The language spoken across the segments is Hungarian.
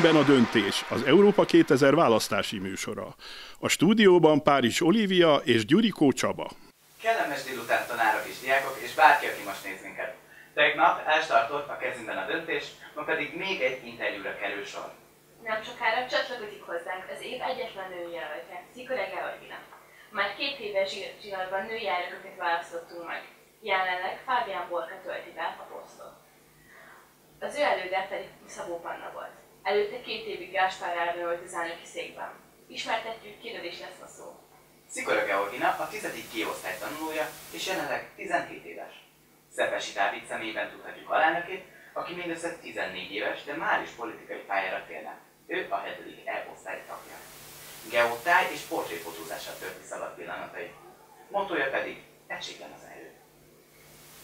Kezünkben a döntés, az Európa 2000 választási műsora. A stúdióban Párizs Olivia és Gyurikó Csaba. Kellemes délután tanárok és diákok, és bárki, aki most néz minket. Tegnap elstartott a kezünkben a döntés, ma pedig még egy interjúra kerül sor. Nem sokára csatlakozik hozzánk az év egyetlen női jelölte, Szikore Georgina. Már két éves zsinatban női elnököket választottunk meg. Jelenleg Fábián Borka tölti be a posztot. Az ő előde pedig Szabó Panna volt. Előtte két évig Gáspár Árnő volt az elnöki székben. Ismertetjük, kiről is lesz a szó. Szikora Georgina a 10. G-osztály tanulója, és jelenleg 17 éves. Szepesi Dávid személyben tudhatjuk alelnökét, aki mindössze 14 éves, de már is politikai pályára térne. Ő a 7. E-osztály tagja. Geotáj és portréfotózással tölti szabad pillanatai. Motója pedig egységlen az erő.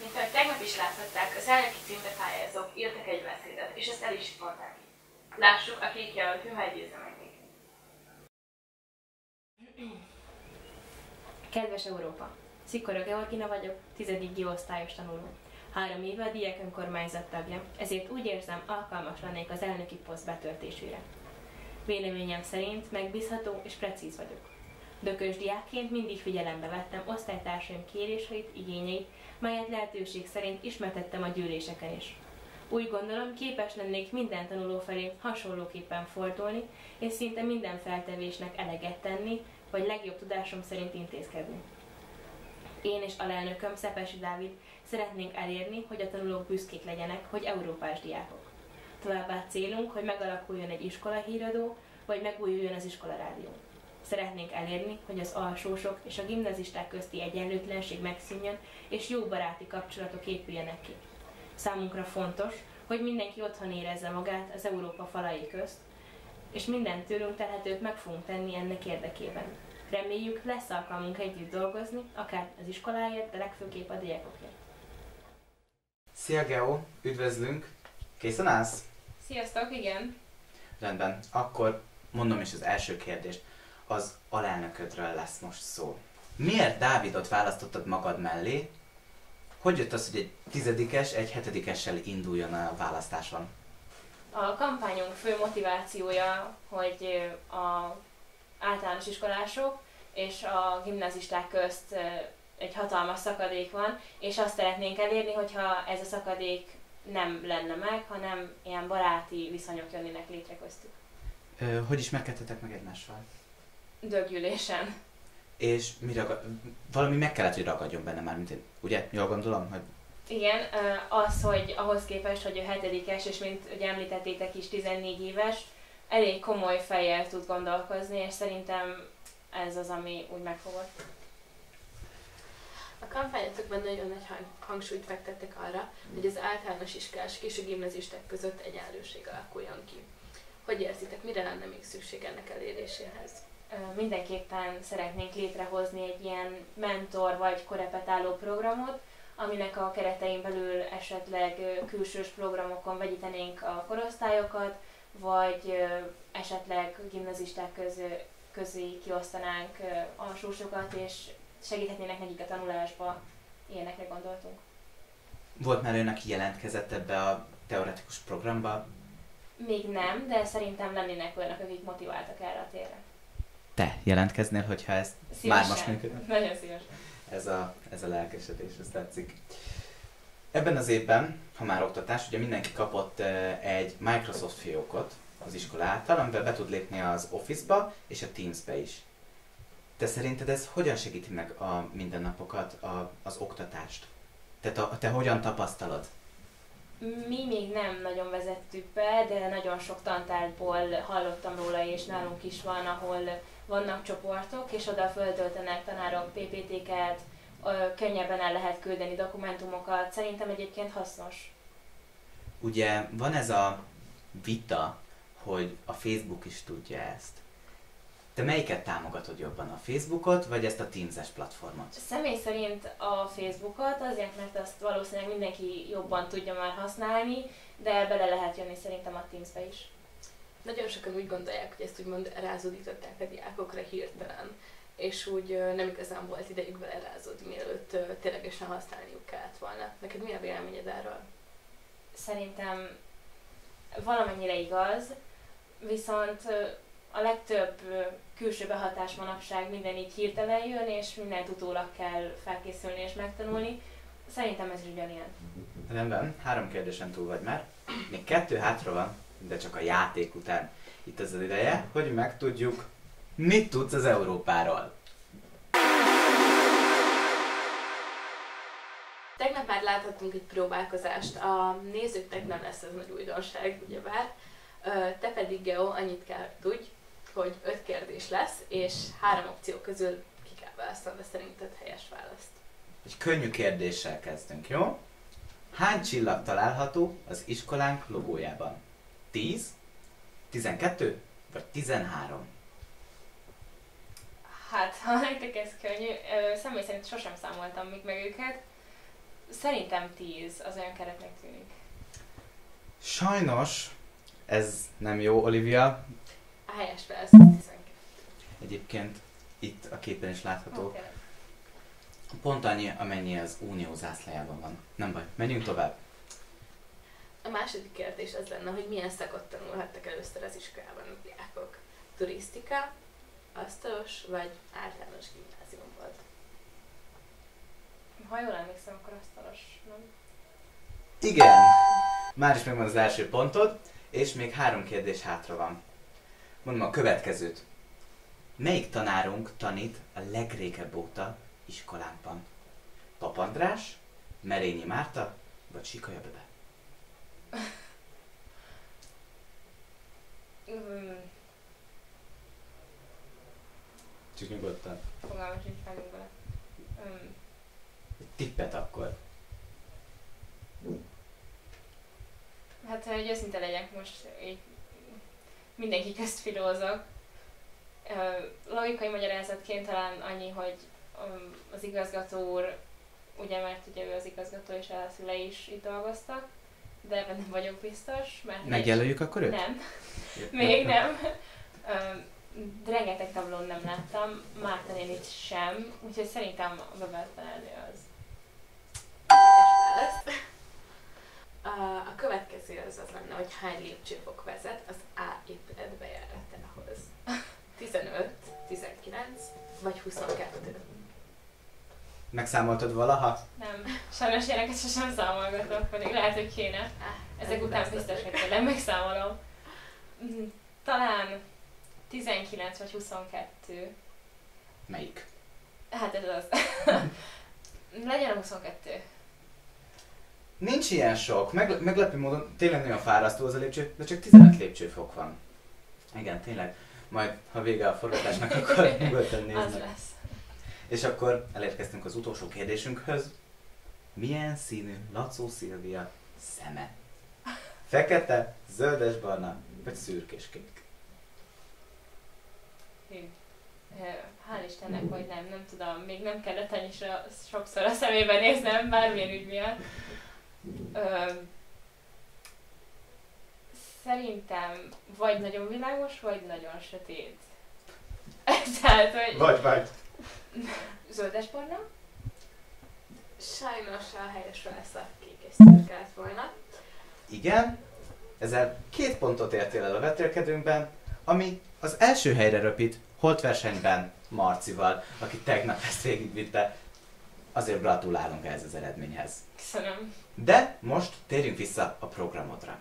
Mint ahogy tegnap is láthatták, az elnöki címre pályázók írtak egy beszédet, és ezt el is mondták. Lássuk, a kék jelölt hűhelygyőzze meg még. Kedves Európa! Szikora Georgina vagyok, tizedik G osztályos tanuló. Három éve a Diák önkormányzat tagja, ezért úgy érzem, alkalmas lennék az elnöki poszt betöltésére. Véleményem szerint megbízható és precíz vagyok. Dökös diákként mindig figyelembe vettem osztálytársaim kéréseit, igényeit, melyet lehetőség szerint ismertettem a gyűléseken is. Úgy gondolom, képes lennék minden tanuló felé hasonlóképpen fordulni, és szinte minden feltevésnek eleget tenni, vagy legjobb tudásom szerint intézkedni. Én és alelnököm Szepesi Dávid szeretnénk elérni, hogy a tanulók büszkék legyenek, hogy európás diákok. Továbbá célunk, hogy megalakuljon egy iskola híradó, vagy megújuljon az iskola rádió. Szeretnénk elérni, hogy az alsósok és a gimnazisták közti egyenlőtlenség megszűnjön, és jó baráti kapcsolatok épüljenek ki. Számunkra fontos, hogy mindenki otthon érezze magát az Európa falai közt, és minden tőlünk telhetőt meg fogunk tenni ennek érdekében. Reméljük, lesz alkalmunk együtt dolgozni, akár az iskoláért, de legfőképp a diákokért. Szia Geo, üdvözlünk! Készen állsz? Sziasztok, igen! Rendben, akkor mondom is az első kérdést. Az alelnöködről lesz most szó. Miért Dávidot választottad magad mellé? Hogy jött az, hogy egy tizedikes, egy hetedikessel induljon a választáson? A kampányunk fő motivációja, hogy a általános iskolások és a gimnazisták közt egy hatalmas szakadék van, és azt szeretnénk elérni, hogyha ez a szakadék nem lenne meg, hanem ilyen baráti viszonyok jönnének létre köztük. Ö, hogy ismerkedtetek meg egymással? Döggyűlésen. És mi ragad... valami meg kellett, hogy ragadjon benne már, mint én. Ugye? Jól gondolom, hogy Igen, az, hogy ahhoz képest, hogy a hetedikes, és mint ugye említettétek is, 14 éves, elég komoly fejjel tud gondolkozni, és szerintem ez az, ami úgy megfogott. A kampányotokban nagyon nagy hang- hangsúlyt fektettek arra, hogy az általános iskolások és a gimnazisták között egyenlőség alakuljon ki. Hogy érzitek, mire lenne még szükség ennek eléréséhez? Mindenképpen szeretnénk létrehozni egy ilyen mentor vagy korepetáló programot, aminek a keretein belül esetleg külsős programokon vegyítenénk a korosztályokat, vagy esetleg gimnazisták közö, közé kiosztanánk alsósokat, és segíthetnének nekik a tanulásba. Ilyenekre gondoltunk. volt már olyan, aki jelentkezett ebbe a teoretikus programba. Még nem, de szerintem lennének olyanok, akik motiváltak erre a térre. Te jelentkeznél, hogyha ez már most működne? Nagyon szívesen. Ez a, ez a lelkesedés, ez tetszik. Ebben az évben, ha már oktatás, ugye mindenki kapott egy Microsoft fiókot az iskola által, amivel be tud lépni az Office-ba és a Teams-be is. Te szerinted ez hogyan segíti meg a mindennapokat, a, az oktatást? Tehát a, te hogyan tapasztalod? Mi még nem nagyon vezettük be, de nagyon sok tantárból hallottam róla, és nálunk is van, ahol vannak csoportok, és oda föltöltenek tanárok PPT-ket, könnyebben el lehet küldeni dokumentumokat. Szerintem egyébként hasznos. Ugye van ez a vita, hogy a Facebook is tudja ezt. Te melyiket támogatod jobban, a Facebookot, vagy ezt a Teams-es platformot? Személy szerint a Facebookot, azért, mert azt valószínűleg mindenki jobban tudja már használni, de bele lehet jönni szerintem a Teams-be is. Nagyon sokan úgy gondolják, hogy ezt úgymond rázódították a diákokra hirtelen, és úgy nem igazán volt idejük vele rázódni, mielőtt ténylegesen használniuk kellett volna. Neked mi a véleményed erről? Szerintem valamennyire igaz, viszont a legtöbb külső behatás manapság minden így hirtelen jön, és mindent utólag kell felkészülni és megtanulni. Szerintem ez is ugyanilyen. Rendben, három kérdésen túl vagy már. Még kettő hátra van, de csak a játék után. Itt az az ideje, hogy megtudjuk, mit tudsz az Európáról. Tegnap már láthattunk egy próbálkozást, a nézőknek nem lesz ez nagy újdonság, ugyebár. Te pedig, Geo, annyit kell tudj, hogy öt kérdés lesz, és három opció közül ki kell választani szerinted helyes választ. Egy könnyű kérdéssel kezdünk, jó? Hány csillag található az iskolánk logójában? 10, 12 vagy 13? Hát, ha nektek ez könnyű, ö, személy szerint sosem számoltam még meg őket. Szerintem 10, az olyan keretnek tűnik. Sajnos ez nem jó, Olivia. Helyes válasz az 12. Egyébként itt a képen is látható. Okay. Pont annyi, amennyi az unió zászlájában van. Nem baj, menjünk tovább. A második kérdés az lenne, hogy milyen szakot tanulhattak először az iskolában a diákok. Turisztika, asztalos vagy általános gimnázium volt? Ha jól emlékszem, akkor asztalos, nem? Igen! Már is megvan az első pontod, és még három kérdés hátra van. Mondom a következőt. Melyik tanárunk tanít a legrégebb óta iskolánkban? Papandrás, Merényi Márta, vagy Sikaja Bebe? Csak nyugodtan. fogalmam sincs meg bele. Egy tippet akkor. Hát, hogy őszinte legyek most, így mindenki közt filózok. Logikai magyarázatként talán annyi, hogy az igazgató úr, ugye mert ugye ő az igazgató és a szülei is itt dolgoztak, de ebben nem vagyok biztos, mert Megjelöljük akkor őt? Nem, még nem. De rengeteg tablón nem láttam, Márta nénit sem, úgyhogy szerintem a tanárnő az. Helyes válasz. A, a az lenne, hogy hány lépcsőfok vezet az A épület bejáratához. 15, 19 vagy 22. Megszámoltad valaha? Nem, sajnos ilyeneket sosem számolgatok, pedig lehet, hogy kéne. Ezek után biztos, hogy tényleg megszámolom. Mm, Talán 19 vagy 22. Melyik? Hát ez az. Legyen a 22. Nincs ilyen sok. Meg, meglepő módon tényleg nagyon fárasztó az a lépcső, de csak 15 lépcsőfok van. Igen, tényleg. Majd, ha vége a forgatásnak, akkor nyugodtan Az nézd meg. lesz. És akkor elérkeztünk az utolsó kérdésünkhöz. Milyen színű Lacó Szilvia szeme? Fekete, zöldes-barna, vagy szürkéskék? Hű. Ö, Hál' Istennek, vagy nem, nem tudom, még nem kellett annyi so- sokszor a szemébe néznem, bármilyen ügy miatt. Ö, szerintem vagy nagyon világos, vagy nagyon sötét. Tehát, hogy Vagy, vagy. zöldes barna? Sajnos a helyes válasz a kék és szürke volna. Igen, ezzel két pontot értél el a vetélkedőnkben, ami az első helyre röpít holt versenyben Marcival, aki tegnap ezt végigvitte. Azért gratulálunk ehhez az eredményhez. Köszönöm. De most térjünk vissza a programodra.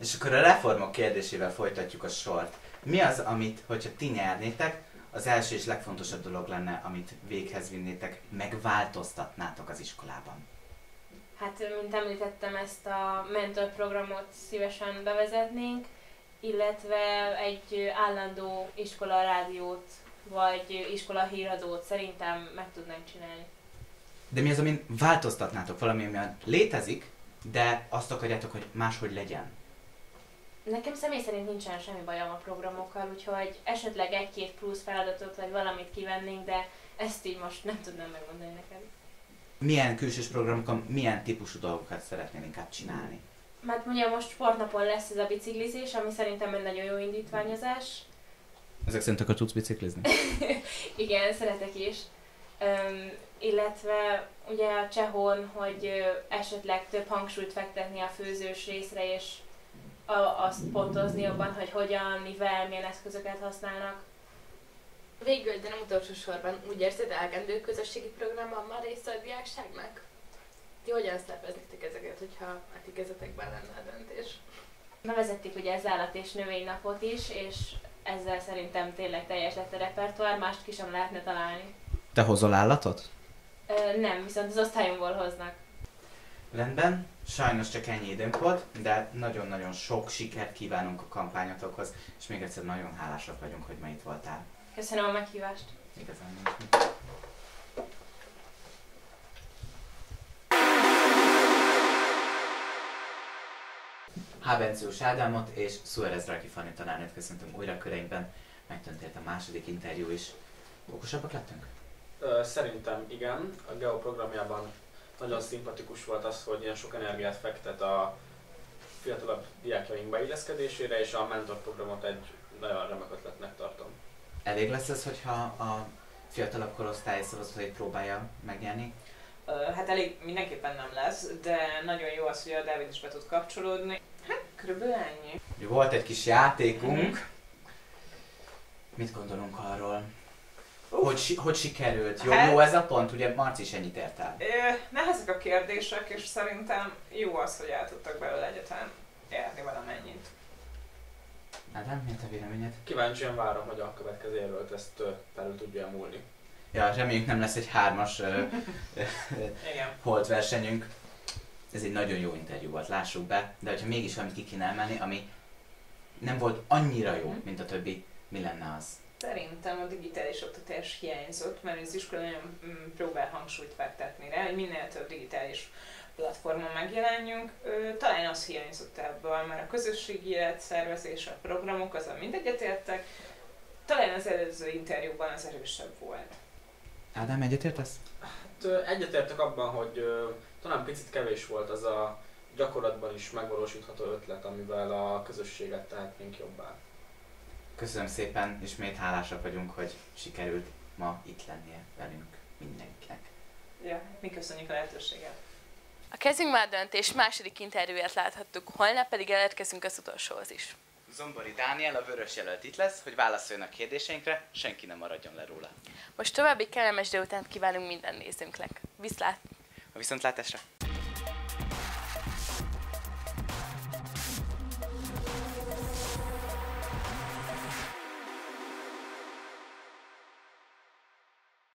És akkor a reformok kérdésével folytatjuk a sort. Mi az, amit, hogyha ti nyernétek, az első és legfontosabb dolog lenne, amit véghez vinnétek, megváltoztatnátok az iskolában? Hát, mint említettem, ezt a mentorprogramot szívesen bevezetnénk, illetve egy állandó iskola rádiót, vagy iskola híradót szerintem meg tudnánk csinálni. De mi az, amin változtatnátok valami, ami létezik, de azt akarjátok, hogy máshogy legyen? Nekem személy szerint nincsen semmi bajom a programokkal, úgyhogy esetleg egy-két plusz feladatot vagy valamit kivennénk, de ezt így most nem tudnám megmondani neked. Milyen külsős programokon, milyen típusú dolgokat szeretnél inkább csinálni? Mert ugye most sportnapon lesz ez a biciklizés, ami szerintem egy nagyon jó indítványozás. Ezek szerint akkor tudsz biciklizni? Igen, szeretek is. Öm, illetve ugye a csehon, hogy esetleg több hangsúlyt fektetni a főzős részre, és a, azt pontozni jobban, hogy hogyan, mivel, milyen eszközöket használnak. Végül, de nem utolsó sorban, úgy érzed, elegendő közösségi programban van része a diákságnak? Ti hogyan szerveznétek ezeket, hogyha a ti kezetekben lenne a döntés? Bevezettük ugye az állat és növénynapot is, és ezzel szerintem tényleg teljes lett a repertoár, mást ki sem lehetne találni. Te hozol állatot? Ö, nem, viszont az osztályomból hoznak. Rendben, sajnos csak ennyi időnk volt, de nagyon-nagyon sok sikert kívánunk a kampányotokhoz, és még egyszer nagyon hálásak vagyunk, hogy ma itt voltál. Köszönöm a meghívást! Igazán nincs Hábenciós Ádámot és Suarez Raki Fanny tanárnőt köszöntöm újra köreinkben. Megtörtént a második interjú is. Okosabbak lettünk? Szerintem igen. A Geo programjában nagyon szimpatikus volt az, hogy ilyen sok energiát fektet a fiatalabb diákjaink beilleszkedésére, és a mentor programot egy nagyon remek ötletnek tartom. Elég lesz ez, hogyha a fiatalabb korosztály szavazatait próbálja megnyerni? Hát elég mindenképpen nem lesz, de nagyon jó az, hogy a Dávid is be tud kapcsolódni. Hát körülbelül ennyi. Volt egy kis játékunk. Mit gondolunk arról? Hogy, si- hogy sikerült? Jó, Hát- jó ez a pont, ugye Marci is ennyit ért el. Nehezek a kérdések, és szerintem jó az, hogy el tudtak belőle egyetlen érni valamennyit. Ádám, mi a véleményed? Kíváncsian várom, hogy a következő évről ezt felül tudja múlni. Ja, reméljük nem lesz egy hármas holt versenyünk. Ez egy nagyon jó interjú volt, lássuk be, de hogyha mégis valamit ki kéne emelni, ami nem volt annyira jó, mint a többi, mi lenne az? Szerintem a digitális oktatás hiányzott, mert az iskola nagyon mm, próbál hangsúlyt fektetni rá, hogy minél több digitális platformon megjelenjünk. Talán az hiányzott ebből, mert a közösségi életszervezés, a programok, azon mind egyetértek. Talán az előző interjúban az erősebb volt. Ádám, egyetértesz? Hát, egyetértek abban, hogy ö, talán picit kevés volt az a gyakorlatban is megvalósítható ötlet, amivel a közösséget tehetnénk jobbá. Köszönöm szépen, ismét hálásak vagyunk, hogy sikerült ma itt lennie velünk mindenkinek. Ja, mi köszönjük a lehetőséget. A kezünk már döntés második interjúját láthattuk, holnap pedig elérkezünk az utolsóhoz is. Zombori Dániel, a vörös jelölt itt lesz, hogy válaszoljon a kérdéseinkre, senki nem maradjon le róla. Most további kellemes délutánt kívánunk minden nézőnknek. Viszlát! A viszontlátásra!